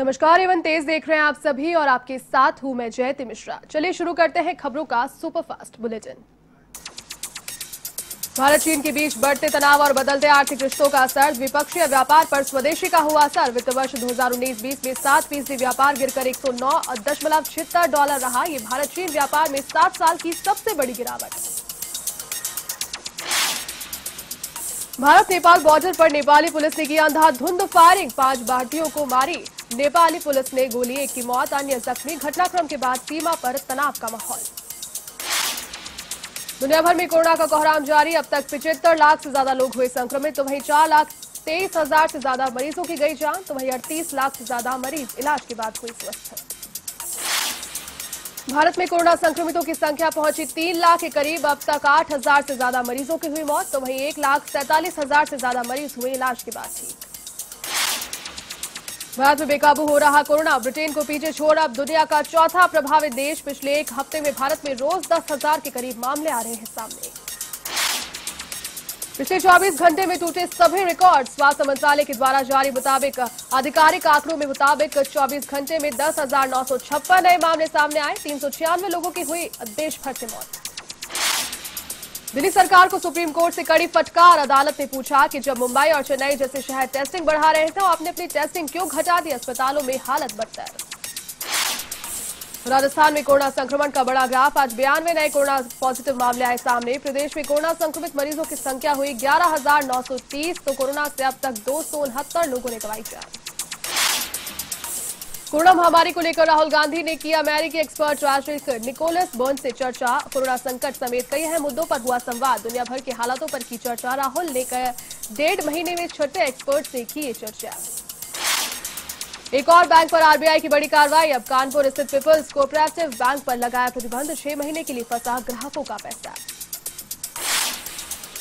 नमस्कार, एवं तेज देख रहे हैं आप सभी और आपके साथ हूँ मैं जयति मिश्रा। चलिए शुरू करते हैं खबरों का सुपरफास्ट बुलेटिन। भारत चीन के बीच बढ़ते तनाव और बदलते आर्थिक रिश्तों का असर, द्विपक्षीय व्यापार पर स्वदेशी का हुआ असर। वित्त वर्ष 2019-20 में सात फ़ीसदी व्यापार गिरकर एक सौ नौ दशमलव छिहत्तर डॉलर रहा। ये भारत चीन व्यापार में सात साल की सबसे बड़ी गिरावट। भारत नेपाल बॉर्डर पर नेपाली पुलिस ने की अंधाधुंध फायरिंग, पाँच भारतीयों को मारी। नेपाली पुलिस ने गोली, एक की मौत, अन्य जख्मी। घटनाक्रम के बाद सीमा पर तनाव का माहौल। दुनिया भर में कोरोना का कोहराम जारी। अब तक पिछहत्तर लाख से ज़्यादा लोग हुए संक्रमित तो वहीं चार लाख तेईस हज़ार से ज़्यादा मरीजों की गई जान तो वहीं अड़तीस लाख से ज़्यादा मरीज़ इलाज के बाद हुए स्वस्थ। भारत में कोरोना संक्रमितों की संख्या पहुँची तीन लाख के करीब। अब तक आठ हज़ार से ज़्यादा मरीजों की हुई मौत तो वहीं एक लाख सैंतालीस हज़ार से ज़्यादा मरीज़ हुए इलाज के बाद ठीक। भारत में बेकाबू हो रहा कोरोना। ब्रिटेन को पीछे छोड़ अब दुनिया का चौथा प्रभावित देश। पिछले एक हफ़्ते में भारत में रोज दस हज़ार के करीब मामले आ रहे हैं सामने। पिछले 24 घंटे में टूटे सभी रिकॉर्ड। स्वास्थ्य मंत्रालय के द्वारा जारी मुताबिक, आधिकारिक आंकड़ों में मुताबिक 24 घंटे में दस नए मामले सामने आए। तीन सौ छियानवे लोगों की हुई देश भर से मौत। दिल्ली सरकार को सुप्रीम कोर्ट से कड़ी फटकार। अदालत ने पूछा कि जब मुंबई और चेन्नई जैसे शहर टेस्टिंग बढ़ा रहे थे तो आपने अपनी टेस्टिंग क्यों घटा दी? अस्पतालों में हालत बदतर। राजस्थान में कोरोना संक्रमण का बड़ा ग्राफ आज बयानवे नए कोरोना पॉजिटिव मामले आए सामने। प्रदेश में कोरोना संक्रमित मरीजों की संख्या हुई ग्यारह हज़ार नौ सौ तीस तो कोरोना से अब तक दो सौ उनहत्तर लोगों ने गवाई जान कोरोना महामारी को लेकर राहुल गांधी ने की अमेरिकी एक्सपर्ट राष्ट्रीय निकोलस। बर्न से चर्चा, कोरोना संकट समेत कई अहम मुद्दों पर हुआ संवाद। दुनिया भर के हालातों पर की चर्चा राहुल ने डेढ़ महीने में छठे एक्सपर्ट से की ये चर्चा। एक और बैंक पर आरबीआई की बड़ी कार्रवाई। अब कानपुर स्थित पीपल्स कोऑपरेटिव बैंक पर लगाया प्रतिबंध। छह महीने के लिए फंसा ग्राहकों का पैसा।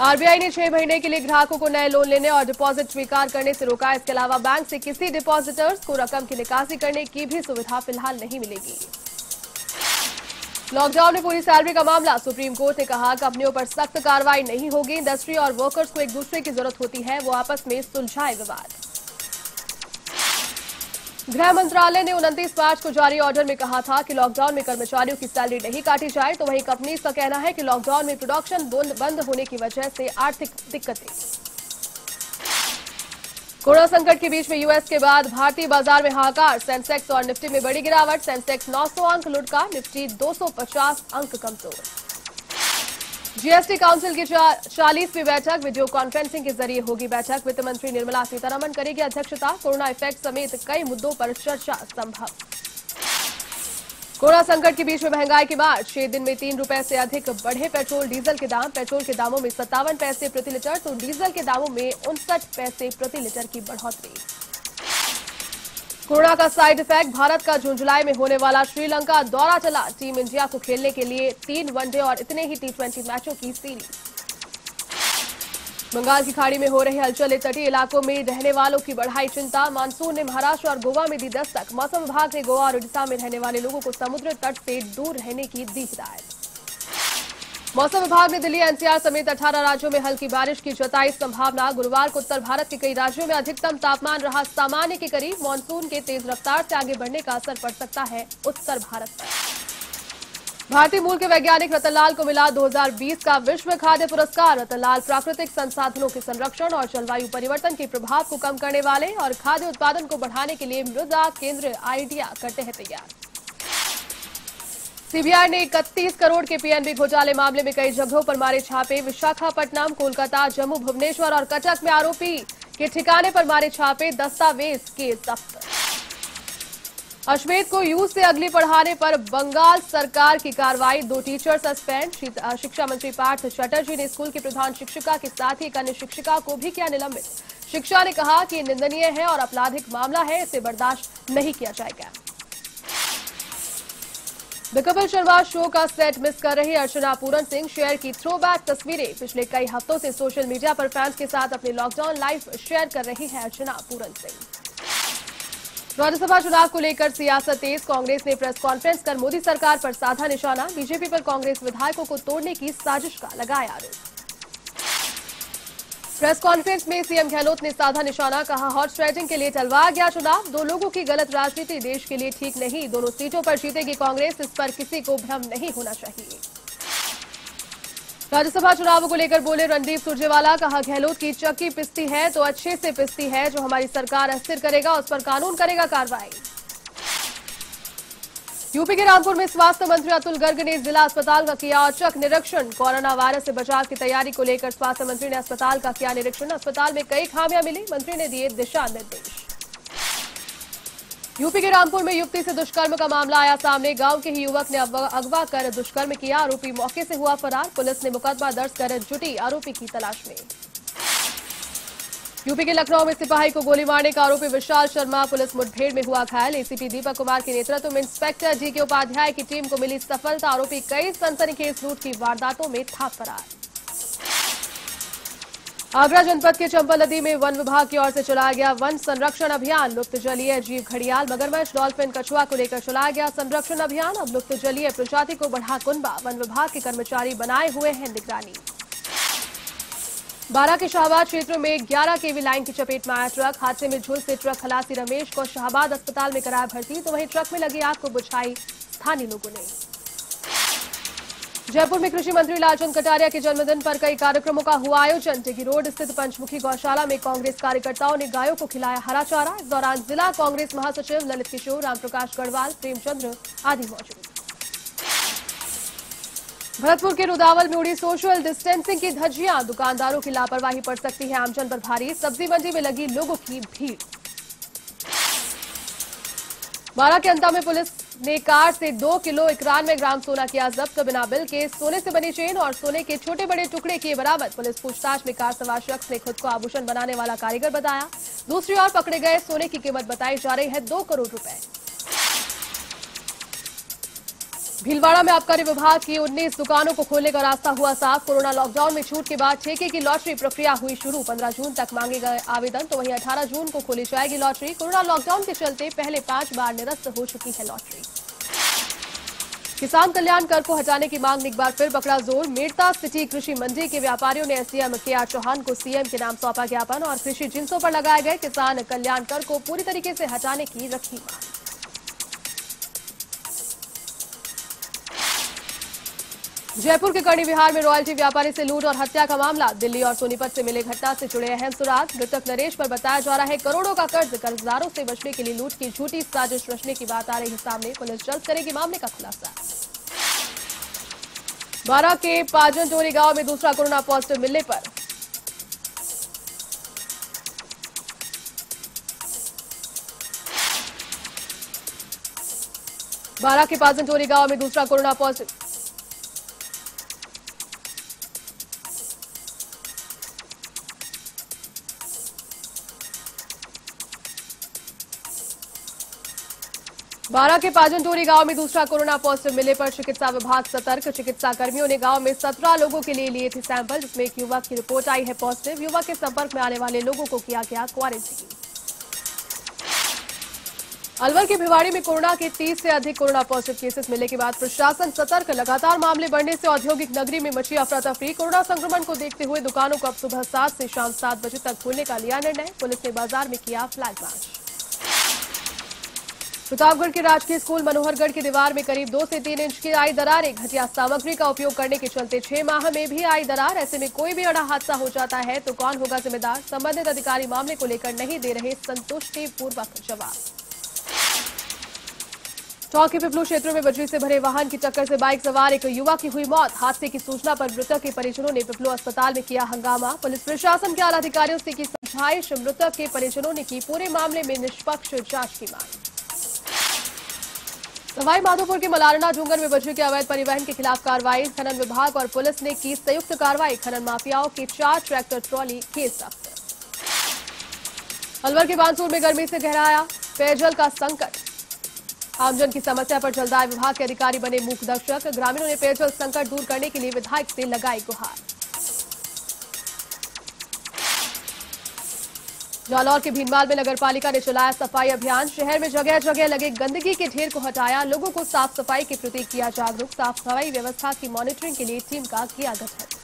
आरबीआई ने छह महीने के लिए ग्राहकों को नए लोन लेने और डिपॉजिट स्वीकार करने से रोका। इसके अलावा बैंक से किसी डिपॉजिटर्स को रकम की निकासी करने की भी सुविधा फ़िलहाल नहीं मिलेगी। लॉकडाउन में पूरी सैलरी का मामला, सुप्रीम कोर्ट ने कहा, कंपनियों पर सख्त कार्रवाई नहीं होगी। इंडस्ट्री और वर्कर्स को एक दूसरे की ज़रूरत होती है, वो आपस में सुलझाए विवाद। गृह मंत्रालय ने उनतीस मार्च को जारी ऑर्डर में कहा था कि लॉकडाउन में कर्मचारियों की सैलरी नहीं काटी जाए तो वहीं कंपनीज़ का कहना है कि लॉकडाउन में प्रोडक्शन बंद होने की वजह से आर्थिक दिक्कतें। कोरोना संकट के बीच में यूएस के बाद भारतीय बाज़ार में हाहाकार। सेंसेक्स और निफ्टी में बड़ी गिरावट। सेंसेक्स 900 अंक लुटका निफ्टी 250 अंक कमज़ोर। जीएसटी काउंसिल की चालीसवीं बैठक वीडियो कॉन्फ्रेंसिंग के ज़रिए होगी बैठक। वित्त मंत्री निर्मला सीतारमण करेगी अध्यक्षता। कोरोना इफ़ेक्ट समेत कई मुद्दों पर चर्चा संभव। कोरोना संकट के बीच में महँगाई की मार छह दिन में तीन रुपए से अधिक बढ़े पेट्रोल, डीजल के दाम। पेट्रोल के दामों में सत्तावन पैसे प्रति लीटर तो डीजल के दामों में उनसठ पैसे प्रति लीटर की बढ़ोतरी। कोरोना का साइड इफ़ेक्ट, भारत का जून जुलाई में होने वाला श्रीलंका दौरा चला। टीम इंडिया को खेलने के लिए तीन वनडे और इतने ही टी मैचों की सीरीज़ बंगाल की खाड़ी में हो रहे हलचल तटीय इलाकों में रहने वालों की बढ़ाई चिंता। मानसून ने महाराष्ट्र और गोवा में दी दस्तक। मौसम विभाग ने गोवा और उड़ीसा में रहने वाले लोगों को समुद्र तट से दूर रहने की दी हिदायत। मौसम विभाग ने दिल्ली एनसीआर समेत 18 राज्यों में हल्की बारिश की जताई संभावना। गुरुवार को उत्तर भारत के कई राज्यों में अधिकतम तापमान रहा। सामान्य के करीब मानसून के तेज रफ्तार से आगे बढ़ने का असर पड़ सकता है उत्तर भारत पर। भारतीय मूल के वैज्ञानिक रतनलाल को मिला 2020 का विश्व खाद्य पुरस्कार। रतनलाल प्राकृतिक संसाधनों के संरक्षण और जलवायु परिवर्तन के प्रभाव को कम करने वाले और खाद्य उत्पादन को बढ़ाने के लिए मृदा केंद्र आइडिया करते हैं तैयार। सीबीआई ने इकतीस करोड़ के पीएनबी घोटाले मामले में कई जगहों पर मारे छापे। विशाखापट्टनम, कोलकाता, जम्मू, भुवनेश्वर और कटक में आरोपी के ठिकाने पर मारे छापे। दस्तावेज़ के जब्त। अश्वेत को यूज़ से अगली पढ़ाने पर बंगाल सरकार की कार्रवाई। दो टीचर सस्पेंड। शिक्षा मंत्री पार्थ चटर्जी ने स्कूल की प्रधान शिक्षिका के साथ ही एक अन्य शिक्षिका को भी किया निलंबित। शिक्षा ने कहा कि निंदनीय है और आपराधिक मामला है, इसे बर्दाश्त नहीं किया जाएगा। द कपिल शर्मा शो का सेट मिस कर रही अर्चना पूरन सिंह। शेयर की थ्रो बैक तस्वीरें पिछले कई हफ्तों से सोशल मीडिया पर फैंस के साथ अपने लॉकडाउन लाइफ शेयर कर रही है अर्चना पूरन सिंह। राज्यसभा चुनाव को लेकर सियासत तेज। कांग्रेस ने प्रेस कॉन्फ्रेंस कर मोदी सरकार पर साधा निशाना। बीजेपी पर कांग्रेस विधायकों को तोड़ने की साजिश का लगाया आरोप। प्रेस कॉन्फ्रेंस में सीएम गहलोत ने साधा निशाना कहा हॉर्स राइडिंग के लिए टलवा गया चुनाव। दो लोगों की गलत राजनीति देश के लिए ठीक नहीं। दोनों सीटों पर जीतेगी कांग्रेस, इस पर किसी को भ्रम नहीं होना चाहिए। राज्यसभा चुनावों को लेकर बोले रणदीप सुरजेवाला, कहा, गहलोत की चक्की पिसती है तो अच्छे से पिसती है जो हमारी सरकार अस्थिर करेगा, उस पर कानून करेगा कार्रवाई। यूपी के रामपुर में स्वास्थ्य मंत्री अतुल गर्ग ने जिला अस्पताल का किया औचक निरीक्षण। कोरोना वायरस से बचाव की तैयारी को लेकर स्वास्थ्य मंत्री ने अस्पताल का किया निरीक्षण। अस्पताल में कई खामियाँ मिली, मंत्री ने दिए दिशा निर्देश। यूपी के रामपुर में युवती से दुष्कर्म का मामला आया सामने। गाँव के ही युवक ने अगवा कर दुष्कर्म किया। आरोपी मौके से हुआ फरार। पुलिस ने मुकदमा दर्ज कर जुटी आरोपी की तलाश में। यूपी के लखनऊ में सिपाही को गोली मारने का आरोपी विशाल शर्मा, पुलिस मुठभेड़ में हुआ घायल। एसीपी दीपक कुमार के नेतृत्व में इंस्पेक्टर जी के उपाध्याय की टीम को मिली सफलता। आरोपी कई सनसनीखेज लूट की वारदातों में था फरार। आगरा जनपद के चंबल नदी में वन विभाग की ओर से चलाया गया वन संरक्षण अभियान लुप्त जलीय जीव घड़ियाल, मगरमच्छ, डॉल्फिन, कछुआ को लेकर चलाया गया संरक्षण अभियान। अब लुप्त जलीय प्रजाति को बढ़ा कुंबा। वन विभाग के कर्मचारी बनाए हुए हैं निगरानी। बारह के शाहबाद क्षेत्र में 11 केवी लाइन की चपेट में आया ट्रक। हादसे में झुल से ट्रक खलासी रमेश को शाहबाद अस्पताल में कराया भर्ती तो वहीं ट्रक में लगी आग को बुझाई स्थानीय लोगों ने। जयपुर में कृषि मंत्री लालचंद कटारिया के जन्मदिन पर कई कार्यक्रमों का हुआ आयोजन। टिगी रोड स्थित पंचमुखी गौशाला में कांग्रेस कार्यकर्ताओं ने गायों को खिलाया हरा चारा। इस दौरान जिला कांग्रेस महासचिव ललित किशोर, रामप्रकाश गढ़वाल, प्रेमचंद्र आदि मौजूद। भरतपुर के रुदावल में उड़ी सोशल डिस्टेंसिंग की धज्जियाँ। दुकानदारों की लापरवाही पड़ सकती है। आमजन पर भारी सब्ज़ी मंडी में लगी लोगों की भीड़। बारह के अंता में पुलिस ने कार से दो किलो इक्यानवे ग्राम सोना किया जब्त बिना बिल के सोने से बनी चेन और सोने के छोटे बड़े टुकड़े किए बरामद। पुलिस पूछताछ में कार सवार शख्स ने खुद को आभूषण बनाने वाला कारीगर बताया। दूसरी ओर पकड़े गए सोने की कीमत बताई जा रही है दो करोड़ रुपए। भीलवाड़ा में आबकारी विभाग की 19 दुकानों को खोलने का रास्ता हुआ साफ़। कोरोना लॉकडाउन में छूट के बाद ठेके की लॉटरी प्रक्रिया हुई शुरू। 15 जून तक मांगे गए आवेदन तो वहीं 18 जून को खोली जाएगी लॉटरी। कोरोना लॉकडाउन के चलते पहले पाँच बार निरस्त हो चुकी है लॉटरी। किसान कल्याण कर को हटाने की मांग, एक बार फिर पकड़ा ज़ोर मेड़ता सिटी कृषि मंडी के व्यापारियों ने एसडीएम के आर चौहान को सीएम के नाम सौंपा ज्ञापन और कृषि जिनसों पर लगाए गए किसान कल्याण कर को पूरी तरीके से हटाने की रखी मांग। जयपुर के कर्णी विहार में रॉयल्टी व्यापारी से लूट और हत्या का मामला। दिल्ली और सोनीपत से मिले घटना से जुड़े अहम सुराग। मृतक नरेश पर बताया जा रहा है करोड़ों का कर्ज। कर्जदारों से बचने के लिए लूट की झूठी साजिश रचने की बात आ रही है सामने। पुलिस जल्द करेगी मामले का खुलासा। बारह के पाजन टोरी गाँव में दूसरा कोरोना पॉजिटिव मिलने पर। बारह के पाजन टोरी गाँव में दूसरा कोरोना पॉजिटिव। बारह के पाजनटोरी गाँव में दूसरा कोरोना पॉजिटिव मिलने पर चिकित्सा विभाग सतर्क। चिकित्सा कर्मियों ने गाँव में सत्रह लोगों के लिए लिए थे सैंपल, जिसमें एक युवक की रिपोर्ट आई है पॉजिटिव। युवक के संपर्क में आने वाले लोगों को किया गया क्वारंटीन। अलवर के भिवाड़ी में कोरोना के 30 से अधिक कोरोना पॉजिटिव केसेस मिलने के बाद प्रशासन सतर्क। लगातार मामले बढ़ने से औद्योगिक नगरी में मची अफरा तफरी कोरोना संक्रमण को देखते हुए दुकानों को अब सुबह सात से शाम सात बजे तक खोलने का लिया निर्णय। पुलिस ने बाज़ार में किया फ्लैग मार्च। प्रतापगढ़ के राजकीय स्कूल मनोहरगढ़ की दीवार में करीब दो से तीन इंच की आई दरार, एक घटिया सामग्री का उपयोग करने के चलते छह माह में भी आई दरार, ऐसे में कोई भी अड़ा हादसा हो जाता है तो कौन होगा जिम्मेदार? संबंधित अधिकारी मामले को लेकर नहीं दे रहे संतुष्टिपूर्वक जवाब। चौकी पिपलू क्षेत्र में बजरी से भरे वाहन की टक्कर से बाइक सवार एक युवा की हुई मौत। हादसे की सूचना पर मृतक के परिजनों ने पिपलू अस्पताल में किया हंगामा। पुलिस प्रशासन के आला अधिकारियों से की समझाइश, मृतक के परिजनों ने की पूरे मामले में निष्पक्ष जाँच की मांग। सवाई माधोपुर के मलारना डूंगर में बजरी के अवैध परिवहन के खिलाफ कार्रवाई। खनन विभाग और पुलिस ने की संयुक्त कार्रवाई। खनन माफियाओं के चार ट्रैक्टर ट्रॉली किए जब्त अलवर के बांसुर में गर्मी से गहराया पेयजल का संकट। आमजन की समस्या पर जलदाय विभाग के अधिकारी बने मूक दर्शक। ग्रामीणों ने पेयजल संकट दूर करने के लिए विधायक से लगाई गुहार। जालौर के भीनमाल में नगर पालिका ने चलाया सफ़ाई अभियान। शहर में जगह जगह लगे गंदगी के ढेर को हटाया। लोगों को साफ़ सफ़ाई के प्रति किया जागरूक। साफ़ सफ़ाई व्यवस्था की मॉनिटरिंग के लिए टीम का किया गठन।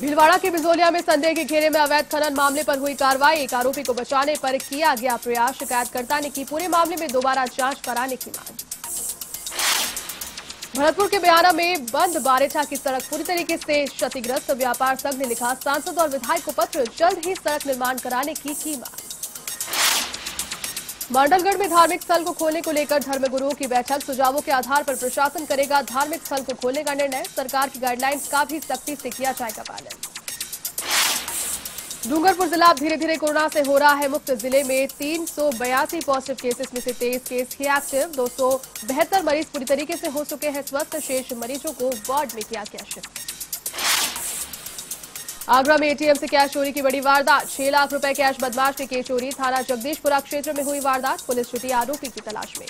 भीलवाड़ा के बिजोलिया में संदेह के घेरे में अवैध खनन मामले पर हुई कार्रवाई। एक आरोपी को बचाने पर किया गया प्रयास। शिकायतकर्ता ने की पूरे मामले में दोबारा जाँच कराने की मांग। भरतपुर के बयाना में बंद बारेठा की सड़क पूरी तरीके से क्षतिग्रस्त। व्यापार संघ ने लिखा, सांसद और विधायक को पत्र, जल्द ही सड़क निर्माण कराने की की मांग मांडलगढ़ में धार्मिक स्थल को खोलने को लेकर धर्मगुरुओं की बैठक, सुझावों के आधार पर प्रशासन करेगा धार्मिक स्थल को खोलने का निर्णय। सरकार की गाइडलाइंस का भी सख्ती से किया जाएगा पालन। डूंगरपुर जिला धीरे धीरे कोरोना से हो रहा है मुक्त ज़िले में तीन सौ बयासी पॉजिटिव केसेस में से तेईस केस ही एक्टिव, दो सौ बहत्तर मरीज़ पूरी तरीके से हो चुके हैं स्वस्थ, शेष मरीजों को वार्ड में किया गया शिफ्ट। आगरा में एटीएम से कैश चोरी की बड़ी वारदात, छह लाख रुपए कैश बदमाश ने की चोरी, थाना जगदीशपुरा क्षेत्र में हुई वारदात, पुलिस छुटी आरोपी की तलाश में।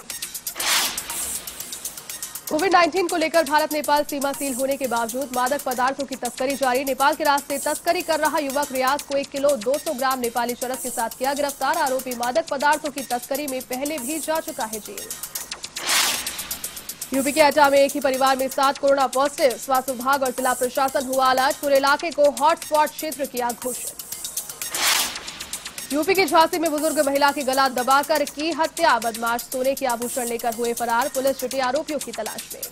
कोविड 19 को लेकर भारत, नेपाल सीमा सील होने के बावजूद मादक पदार्थों की तस्करी जारी। नेपाल के रास्ते तस्करी कर रहा युवक रियाज को एक किलो 200 ग्राम नेपाली चरस के साथ किया गिरफ़्तार। आरोपी मादक पदार्थों की तस्करी में पहले भी जा चुका है जेल। यूपी के अटा में एक ही परिवार में सात कोरोना पॉजिटिव। स्वास्थ्य विभाग और जिला प्रशासन हुआ अलर्ट। पूरे इलाके को हॉटस्पॉट क्षेत्र किया घोषित। यूपी के झांसी में बुज़ुर्ग महिला की गला दबाकर की हत्या, बदमाश सोने के आभूषण लेकर हुए फरार, पुलिस छुटी आरोपियों की तलाश में।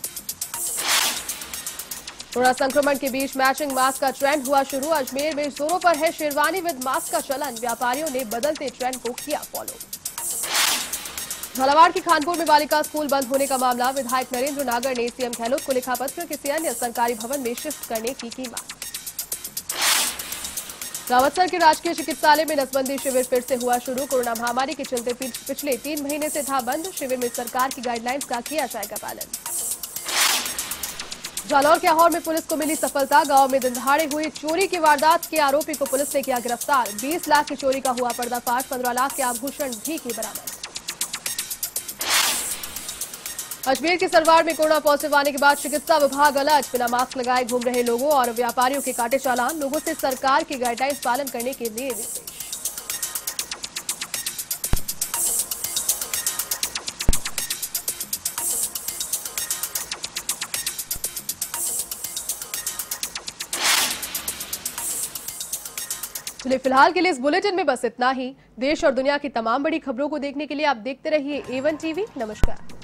कोरोना संक्रमण के बीच मैचिंग मास्क का ट्रेंड हुआ शुरू। अजमेर में जोरों पर है शेरवानी विद मास्क का चलन। व्यापारियों ने बदलते ट्रेंड को किया फॉलो। झालावाड़ के खानपुर में बालिका स्कूल बंद होने का मामला। विधायक नरेंद्र नागर ने सीएम गहलोत को लिखा पत्र किसी अन्य सरकारी भवन में शिफ्ट करने की मांग रावतसर के राजकीय चिकित्सालय में नसबंदी शिविर फिर से हुआ शुरू। कोरोना महामारी के चलते पिछले तीन महीने से था बंद। शिविर में सरकार की गाइडलाइंस का किया जाएगा पालन। जालौर के आहौर में पुलिस को मिली सफलता। गाँव में दिनदहाड़े हुई चोरी की वारदात के आरोपी को पुलिस ने किया गिरफ़्तार। 20 लाख की चोरी का हुआ पर्दाफाश। 15 लाख के आभूषण भी की बरामद। अजमेर के सरवार में कोरोना पॉजिटिव आने के बाद चिकित्सा विभाग अलर्ट। बिना मास्क लगाए घूम रहे लोगों और व्यापारियों के काटे चालान। लोगों से सरकार की गाइडलाइंस पालन करने के लिए चलिए फ़िलहाल के लिए इस बुलेटिन में बस इतना ही। देश और दुनिया की तमाम बड़ी खबरों को देखने के लिए आप देखते रहिए एवन टीवी नमस्कार।